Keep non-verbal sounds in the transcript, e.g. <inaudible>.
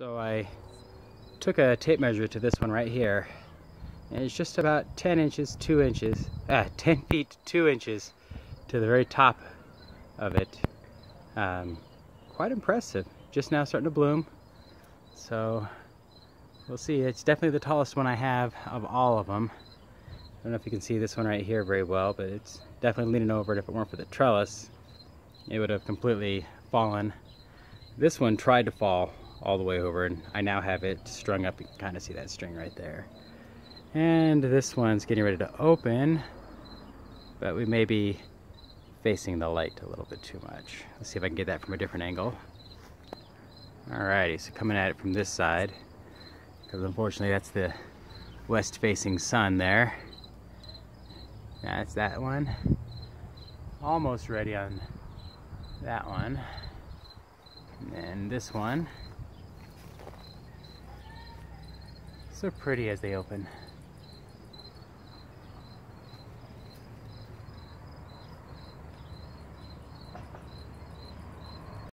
So I took a tape measure to this one right here and it's just about 10 inches 2 inches ah <laughs> 10 feet 2 inches to the very top of it. Um, quite impressive. Just now starting to bloom. So we'll see. It's definitely the tallest one I have of all of them I don't know if you can see this one right here very well but it's definitely leaning over if it weren't for the trellis it would have completely fallen. This one tried to fall all the way over and I now have it strung up. You can kind of see that string right there. And this one's getting ready to open, but we may be facing the light a little bit too much. Let's see if I can get that from a different angle. Alrighty, so coming at it from this side, because unfortunately that's the west facing sun there. That's that one. Almost ready on that one. And then this one. So pretty as they open.